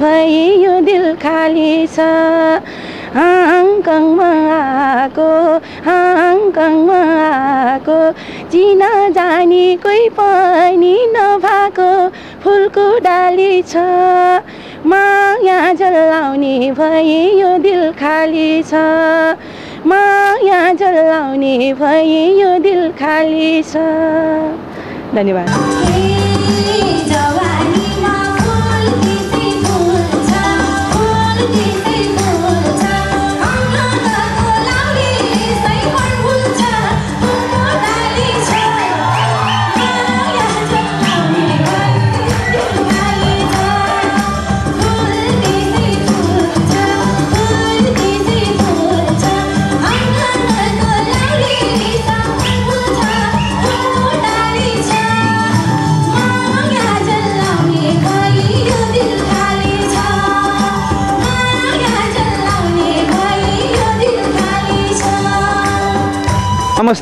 भए यो दिल खाली छ हङकङमा आएको हङकङमा आएको चिन जाने कोही पनि नभएको फुलको डाली छ। माया जलाउने भए यो दिल खाली छ माया जलाउने भए यो दिल खाली छ धन्यवाद।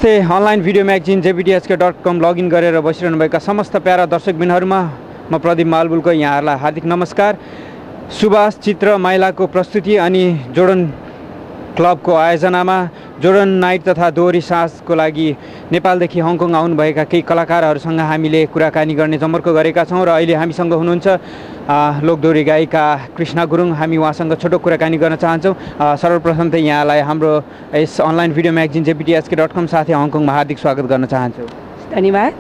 नमस्ते। Online video magazine जेबिडिएसके dot com login गरेर बसिरहनुभएका समस्त प्यारा दर्शकबिनहरूमा म प्रदीप मालबुलको यहाँहरूलाई हार्दिक नमस्कार। सुभाष चित्र माइलाको प्रस्तुति अनि जोडन क्लबको आयोजनामा जोडन नाइट तथा दोहोरी साँझको लागि नेपालदेखि हङकङ आउनुभएका केही कलाकारहरूसँग हामीले कुराकानी गर्ने जमर्को गरेका छौँ र अहिले हामीसँग हुनुहुन्छ आ, लोकदोहोरी गायिका कृष्णा गुरुङ। हामी उहाँसँग छोटो कुराकानी गर्न चाहन्छौँ। सर्वप्रथम त यहाँलाई हाम्रो यस online video magazine JPTSK dot com साथै हङकङमा हार्दिक स्वागत गर्न चाहन्छु। धन्यवाद।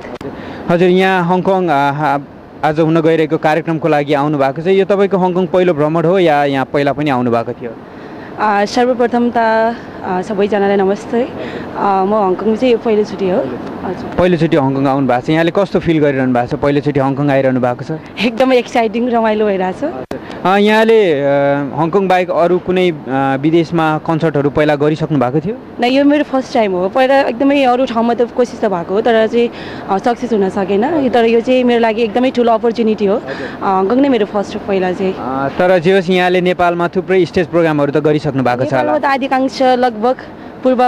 हजुर यहाँ हङकङ आज हुन गइरहेको कार्यक्रमको लागि आउनु भएको छ। यो तपाईँको हङकङ पहिलो भ्रमण हो या यहाँ पहिला पनि आउनु भएको थियो? सर्वप्रथम त सबैजनालाई नमस्ते म हङकङ चाहिँ यो पहिलोचोटि हो हजुर पहिलोचोटि हङकङ आउनु भएको छ यहाँले कस्तो फिल गरिरहनु भएको छ पहिलोचोटि हङकङ आइरहनु भएको छ एकदमै एक्साइटिङ रमाइलो भइरहेछ अँ, यहाँले हङकङ बाहेक अरू कुनै विदेशमा कन्सर्टहरू पहिला गरिसक्नु भएको थियो? न यो मेरो फर्स्ट टाइम हो। पहिला एकदमै अरू ठाउँमा त कोसिस त भएको हो तर चाहिँ सक्सेस हुन सकेन। तर यो चाहिँ मेरो लागि एकदमै ठुलो अपर्च्युनिटी हो। हङकङ नै मेरो फर्स्ट पहिला चाहिँ। तर जे होस् यहाँले नेपालमा थुप्रै स्टेज प्रोग्रामहरू त गरिसक्नु भएको छ त अधिकांश लगभग पूर्व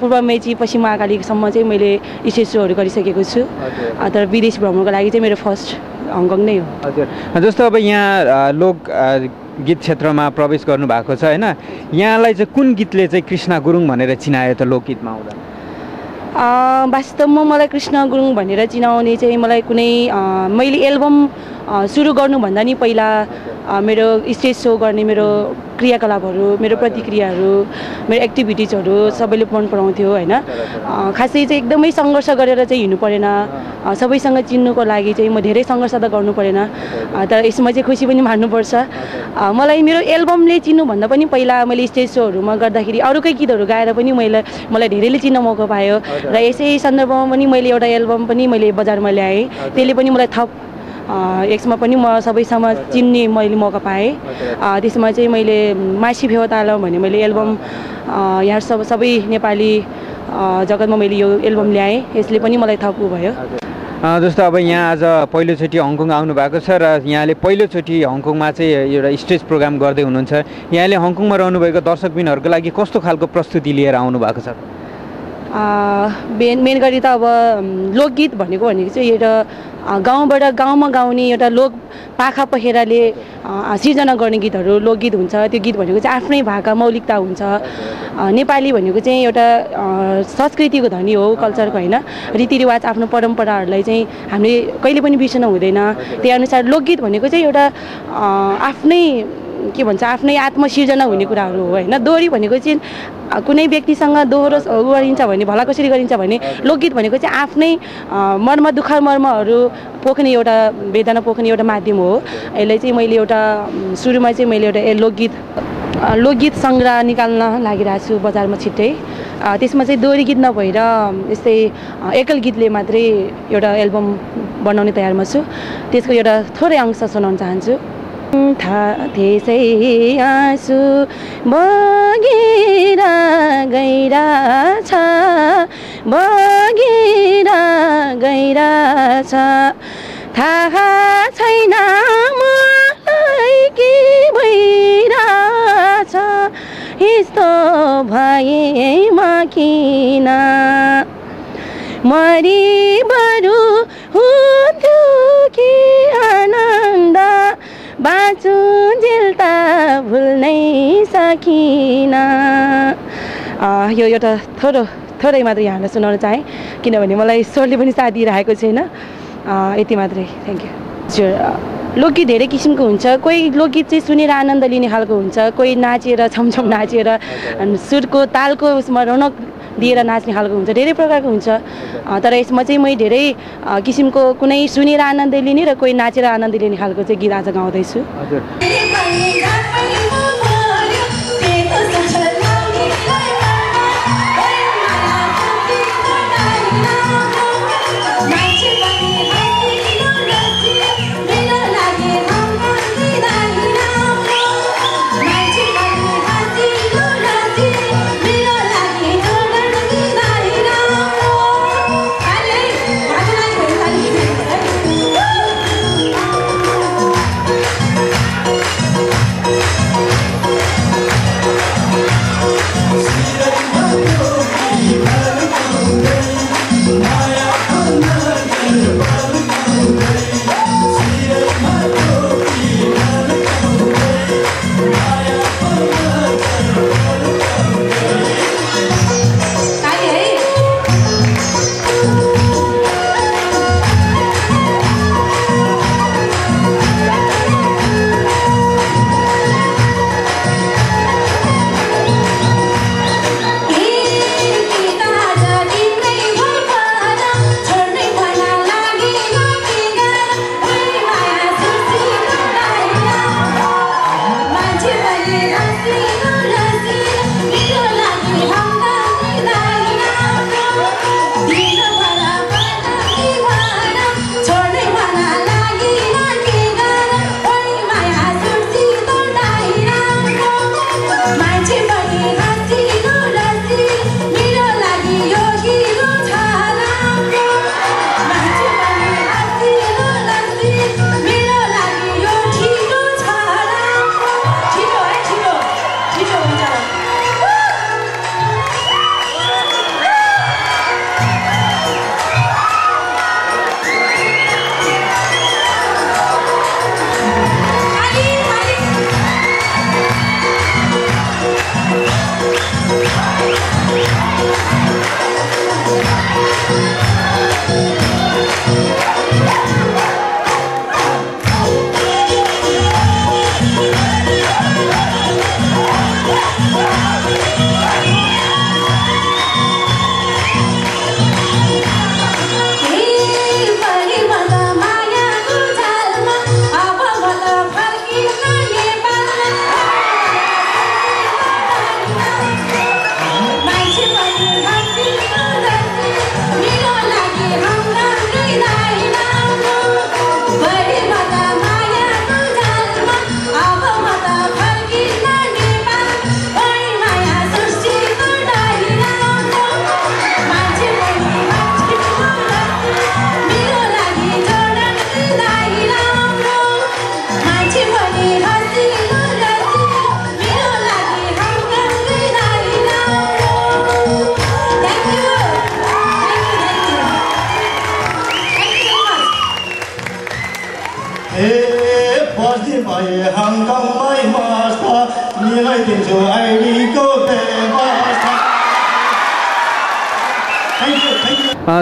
पूर्व मेची पश्चिम महाकालीसम्म चाहिँ मैले स्टेज सोहरू गरिसकेको छु। तर विदेश भ्रमणको लागि चाहिँ मेरो फर्स्ट। हङकङ नै हो। हजुर। जस्तो अब यहाँ लोक गीत क्षेत्रमा प्रवेश गर्नुभएको छ होइन? यहाँलाई चाहिँ कुन गीतले चाहिँ कृष्ण गुरुङ भनेर चिनायो त लोकगीतमा आउँदा वास्तवमा मलाई कृष्ण गुरुङ भनेर चिनाउने चाहिँ मलाई कुनै मैले एल्बम सुरु गर्नुभन्दा नि पहिला मेरो स्टेज सो गर्ने मेरो क्रियाकलापहरू मेरो प्रतिक्रियाहरू मेरो एक्टिभिटिजहरू सबैले मन पराउँथ्यो होइन। खासै चाहिँ एकदमै सङ्घर्ष गरेर चाहिँ हिँड्नु परेन। सबैसँग चिन्नुको लागि चाहिँ म धेरै सङ्घर्ष त गर्नु परेन। तर यसमा चाहिँ खुसी पनि मान्नुपर्छ। मलाई मेरो एल्बमले चिन्नुभन्दा पनि पहिला मैले स्टेज सोहरूमा गर्दाखेरि अरूकै गीतहरू गाएर पनि मैले मलाई धेरैले चिन्न मौका पायो। र यसै सन्दर्भमा पनि मैले एउटा एल्बम पनि मैले बजारमा ल्याएँ। त्यसले पनि मलाई थप यसमा पनि म सबैसँग चिन्ने मैले मौका पाएँ। त्यसमा चाहिँ मैले मासी फेवताल भन्ने मैले एल्बम यहाँ सब सबै नेपाली जगतमा मैले यो एल्बम ल्याएँ। यसले पनि मलाई थप भयो। जस्तो अब यहाँ आज पहिलोचोटि हङकङ आउनु भएको छ र यहाँले पहिलोचोटि हङकङमा चाहिँ एउटा स्टेज प्रोग्राम गर्दै हुनुहुन्छ। यहाँले हङकङमा रहनुभएको दर्शकबिनहरूको लागि कस्तो खालको प्रस्तुति लिएर आउनु भएको छ मेन मेन गरी त अब लोकगीत भनेको भनेको चाहिँ एउटा गाउँबाट गाउँमा गाउने एउटा लोक पाखा पखेराले सिर्जना गर्ने गीतहरू लोकगीत हुन्छ। त्यो गीत भनेको चाहिँ आफ्नै भाका मौलिकता हुन्छ। नेपाली भनेको चाहिँ एउटा संस्कृतिको धनी हो कल्चरको होइन। रीतिरिवाज आफ्नो परम्पराहरूलाई चाहिँ हामीले कहिले पनि बिर्सन हुँदैन। त्यही अनुसार लोकगीत भनेको चाहिँ एउटा आफ्नै के भन्छ आफ्नै आत्मसिर्जना हुने कुराहरू हो होइन? दोहोरी भनेको चाहिँ कुनै व्यक्तिसँग दोहोरो गरिन्छ भने भला कसरी गरिन्छ भने लोकगीत भनेको चाहिँ आफ्नै मर्म दुःख मर्महरू पोख्ने एउटा वेदना पोख्ने एउटा माध्यम हो। यसलाई चाहिँ मैले एउटा सुरुमा चाहिँ मैले एउटा लोकगीत लोकगीत सङ्ग्रह निकाल्न लागिरहेको छु बजारमा छिट्टै। त्यसमा चाहिँ दोहोरी गीत नभएर यस्तै एकल गीतले मात्रै एउटा एल्बम बनाउने तयारमा छु। त्यसको एउटा थोरै अंश सुनाउन चाहन्छु। त्यसै आँसु बगेर गइरा छ बगेर गइरा छ थाहा छैन मलाई के भइरहेछ यस्तो भएमा किन मरि सकिनँ अँ, यो एउटा थोरो थोरै मात्र यहाँलाई सुनाउन चाहेँ। किनभने मलाई स्वरले पनि साथ दिइरहेको छैन। अँ, यति मात्रै। थ्याङ्क यू हजुर लोकगीत धेरै किसिमको हुन्छ। कोही लोकगीत चाहिँ सुनेर आनन्द लिने खालको हुन्छ। कोही नाचेर छमछम नाचेर सुरको तालको उसमा रौनक दिएर नाच्ने खालको हुन्छ। धेरै प्रकारको हुन्छ। तर यसमा चाहिँ मैले धेरै किसिमको कुनै सुनेर आनन्द लिने र कोही नाचेर आनन्द लिने खालको चाहिँ गीत आज गाउँदैछु।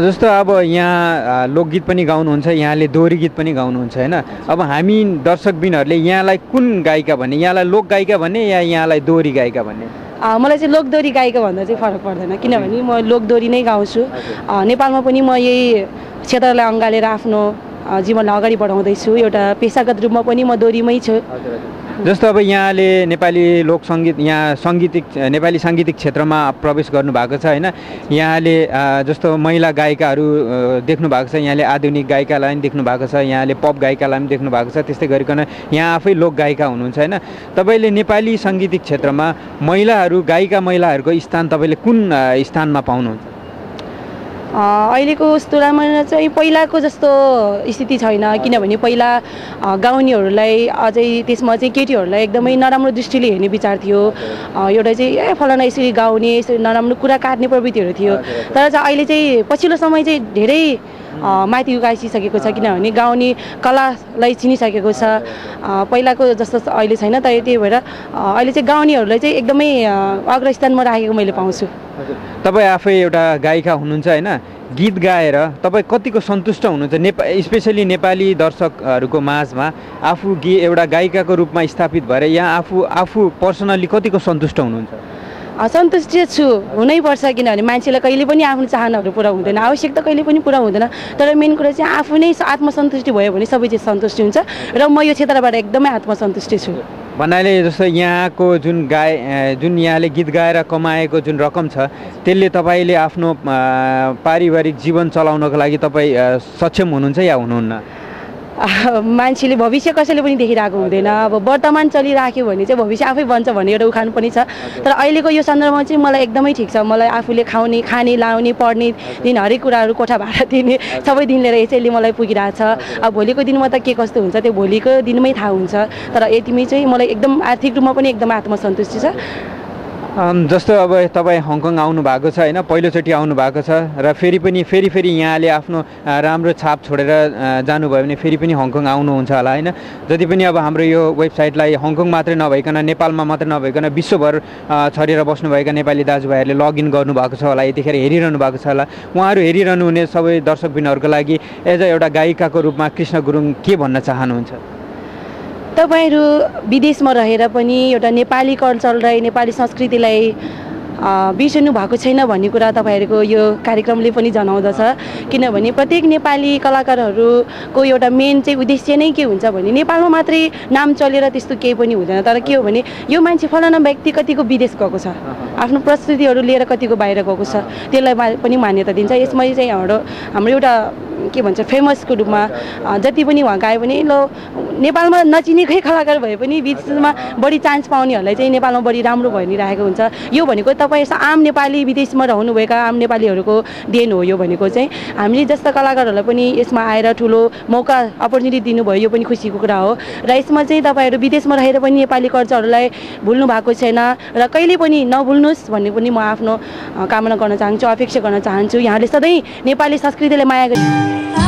जस्तो अब यहाँ लोकगीत पनि गाउनुहुन्छ यहाँले दोहोरी गीत पनि गाउनुहुन्छ होइन? अब हामी दर्शकबिनहरूले यहाँलाई कुन गायिका भन्ने यहाँलाई लोक गायिका भन्ने या यहाँलाई दोहोरी गायिका भन्ने? मलाई चाहिँ लोकदोरी गायिका भन्दा चाहिँ फरक पर्दैन किनभने म लोकदोरी नै गाउँछु। नेपालमा पनि म यही क्षेत्रलाई अँगालेर आफ्नो जीवनलाई अगाडि बढाउँदैछु एउटा पेसागत रूपमा पनि म दोरीमै छु। जस्तो अब यहाँले नेपाली लोक सङ्गीत यहाँ साङ्गीतिक नेपाली साङ्गीतिक क्षेत्रमा प्रवेश गर्नुभएको छ होइन? यहाँले जस्तो महिला गायिकाहरू देख्नु भएको छ यहाँले आधुनिक गायिकालाई पनि देख्नु भएको छ यहाँले पप गायिकालाई पनि देख्नु भएको छ त्यस्तै गरिकन यहाँ आफै लोक गायिका हुनुहुन्छ होइन? तपाईँले नेपाली साङ्गीतिक क्षेत्रमा महिलाहरू गायिका महिलाहरूको स्थान तपाईँले कुन स्थानमा पाउनुहुन्छ? अहिलेको तुलनामा चाहिँ पहिलाको जस्तो स्थिति छैन किनभने पहिला गाउनेहरूलाई अझै त्यसमा चाहिँ केटीहरूलाई एकदमै नराम्रो दृष्टिले हेर्ने विचार थियो। एउटा चाहिँ ए फलाना यसरी गाउने यसरी नराम्रो कुरा काट्ने प्रवृत्तिहरू थियो। तर चाहिँ अहिले चाहिँ पछिल्लो समय चाहिँ धेरै माथि उकाइसकेको छ किनभने गाउने कलालाई चिनिसकेको छ। पहिलाको जस्तो अहिले छैन त त्यही भएर अहिले चाहिँ गाउनेहरूलाई चाहिँ एकदमै अग्रस्थानमा राखेको मैले पाउँछु। तपाईँ आफै एउटा गायिका हुनुहुन्छ होइन गीत गाएर तपाईँ कतिको सन्तुष्ट हुनुहुन्छ? नेपा स्पेसली नेपाली दर्शकहरूको माझमा आफू गे एउटा गायिकाको रूपमा स्थापित भएर यहाँ आफू आफू पर्सनल्ली कतिको सन्तुष्ट हुनुहुन्छ? अ, सन्तुष्ट छु हुनैपर्छ किनभने मान्छेलाई कहिले पनि आफ्नो चाहनाहरू पुरा हुँदैन आवश्यकता कहिले पनि पुरा हुँदैन तर मेन कुरा चाहिँ आफू नै आत्मसन्तुष्टि भयो भने सबै चिज सन्तुष्टि हुन्छ र म यो क्षेत्रबाट एकदमै आत्मसन्तुष्टि छु। भन्नाले जस्तो यहाँको जुन गाय ए, जुन यहाँले गीत गाएर कमाएको जुन रकम छ त्यसले तपाईँले आफ्नो पारिवारिक जीवन चलाउनको लागि तपाईँ सक्षम हुनुहुन्छ या हुनुहुन्न? मान्छेले भविष्य कसैले पनि देखिरहेको हुँदैन। अब वर्तमान चलिराख्यो भने चाहिँ भविष्य आफै बन्छ भन्ने एउटा उखान पनि छ। तर अहिलेको यो सन्दर्भमा चाहिँ मलाई एकदमै ठिक छ। मलाई आफूले खाउने खाने लाउने पढ्ने दिन हरेक कुराहरू कोठा भाडा दिने सबै दिन लिएर यसैले मलाई पुगिरहेछ। अब भोलिको दिनमा त के कस्तो हुन्छ त्यो भोलिको दिनमै थाहा हुन्छ। तर यतिमै चाहिँ मलाई एकदम आर्थिक रूपमा पनि एकदम आत्मसन्तुष्टि छ। जस्तो अब तपाईँ हङकङ आउनु भएको छ होइन पहिलोचोटि आउनु भएको छ र फेरि पनि फेरि फेरि यहाँले आफ्नो राम्रो छाप छोडेर जानुभयो भने फेरि पनि हङकङ आउनुहुन्छ होला होइन? जति पनि अब हाम्रो यो वेबसाइटलाई हङकङ मात्रै नभइकन नेपालमा मात्रै नभइकन विश्वभर छरेर बस्नुभएका नेपाली दाजुभाइहरूले लगइन गर्नुभएको छ होला यतिखेर हेरिरहनु भएको छ होला। उहाँहरू हेरिरहनु हुने सबै दर्शकबिनहरूको लागि एज अ एउटा गायिकाको रूपमा कृष्ण गुरुङ के भन्न चाहनुहुन्छ? तपाईँहरू विदेशमा रहेर पनि एउटा नेपाली कल्चरलाई नेपाली संस्कृतिलाई बिर्सनु भएको छैन भन्ने कुरा तपाईँहरूको यो कार्यक्रमले पनि जनाउँदछ। किनभने प्रत्येक नेपाली कलाकारहरूको एउटा मेन चाहिँ उद्देश्य नै के हुन्छ भने नेपालमा मात्रै नाम चलेर त्यस्तो केही पनि हुँदैन। तर के हो भने यो मान्छे फलाना व्यक्ति कतिको विदेश गएको छ। आफ्नो प्रस्तुतिहरू लिएर कतिको बाहिर गएको छ। त्यसलाई पनि मान्यता दिन्छ। यसमा चाहिँ हाम्रो हाम्रो एउटा के भन्छ फेमसको रूपमा जति पनि उहाँ गायो भने ल नेपालमा नचिनेकै कलाकार भए पनि विदेशमा बढी चान्स पाउनेहरूलाई चाहिँ नेपालमा बढी राम्रो भइरहेको हुन्छ। यो भनेको तपाईँ यस्तो आम नेपाली विदेशमा रहनुभएका आम नेपालीहरूको देन हो यो भनेको चाहिँ। हामीले जस्ता कलाकारहरूलाई पनि यसमा आएर ठुलो मौका अपर्च्युनिटी दिनुभयो यो पनि खुसीको कुरा हो। र यसमा चाहिँ तपाईँहरू विदेशमा रहेर पनि नेपाली कल्चरहरूलाई भुल्नु भएको छैन र कहिले पनि नभुल्नुहोस् भन्ने पनि म आफ्नो कामना गर्न चाहन्छु अपेक्षा गर्न चाहन्छु। यहाँले सधैँ नेपाली संस्कृतिलाई माया गरी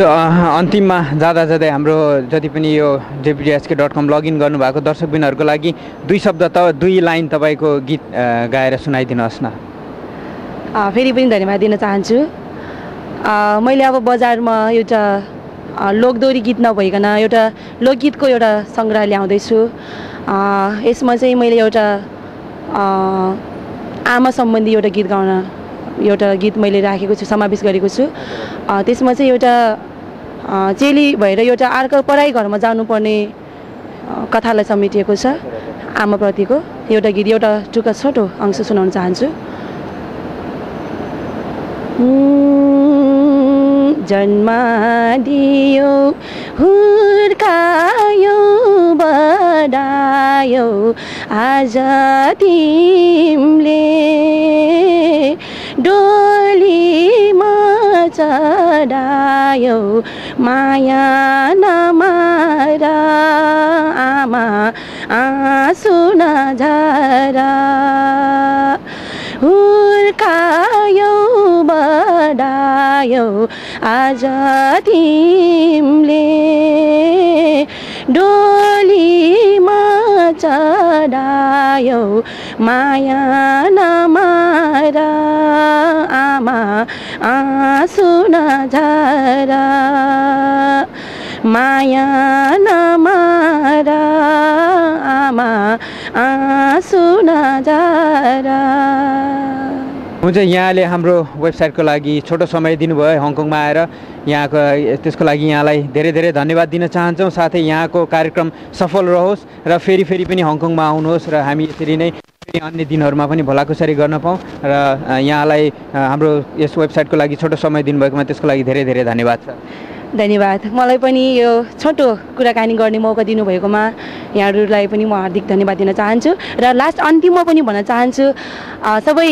सो अन्तिममा जाँदा जाँदै हाम्रो जति पनि यो जेपिडिएसके डट कम लगइन गर्नुभएको दर्शकबिनहरूको लागि दुई शब्द त दुई लाइन तपाईँको गीत गाएर सुनाइदिनुहोस् न। फेरि पनि धन्यवाद दिन चाहन्छु। मैले अब बजारमा एउटा लोकदोरी गीत नभइकन एउटा लोकगीतको एउटा सङ्ग्रह ल्याउँदैछु। यसमा चाहिँ मैले एउटा आमा सम्बन्धी एउटा गीत गाउन एउटा गीत मैले राखेको छु समावेश गरेको छु। त्यसमा चाहिँ एउटा चेली भएर एउटा अर्को पढाइ घरमा जानुपर्ने कथालाई समेटिएको छ आमाप्रतिको। एउटा गीत एउटा टुक्का छोटो अंश सुनाउन चाहन्छु। जन्म दियो हुर्कायो बढायो आज तिमीले डोली डोलीमा चढायो। माया नमार आमा आँसु नझरा। हुर्कायो बढायो आज तिमीले डोलीमा चढायो माया नमार आमा आँसु नझरा माया नमार आमा आँसु नझरा हुन्छ यहाँले हाम्रो वेबसाइटको लागि छोटो समय दिनुभयो हङकङमा आएर। यहाँको त्यसको लागि यहाँलाई धेरै धेरै धन्यवाद दिन चाहन्छौँ। साथै यहाँको कार्यक्रम सफल रहोस् र फेरि फेरि पनि हङकङमा आउनुहोस् र हामी यसरी नै फेरि अन्य दिनहरूमा पनि भलाकुसारी गर्न पाऊँ र यहाँलाई हाम्रो यस वेबसाइटको लागि छोटो समय दिनुभएकोमा त्यसको लागि धेरै धेरै धन्यवाद छ धन्यवाद। मलाई पनि यो छोटो कुराकानी गर्ने मौका दिनुभएकोमा यहाँहरूलाई पनि म हार्दिक धन्यवाद दिन चाहन्छु र लास्ट अन्तिममा पनि भन्न चाहन्छु सबै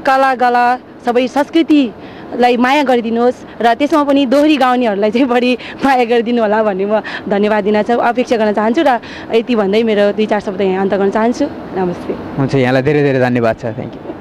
कला गला सबै संस्कृतिलाई माया गरिदिनुहोस् र त्यसमा पनि दोहोरी गाउनेहरूलाई चाहिँ बढी माया गरिदिनु होला भन्ने म धन्यवाद दिन चाह अपेक्षा गर्न चाहन्छु र यति भन्दै मेरो दुई चार शब्द यहाँ अन्त गर्न चाहन्छु। नमस्ते। हुन्छ यहाँलाई धेरै धेरै धन्यवाद छ। Thank you